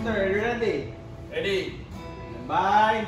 Sister, are you ready? Ready? Bye.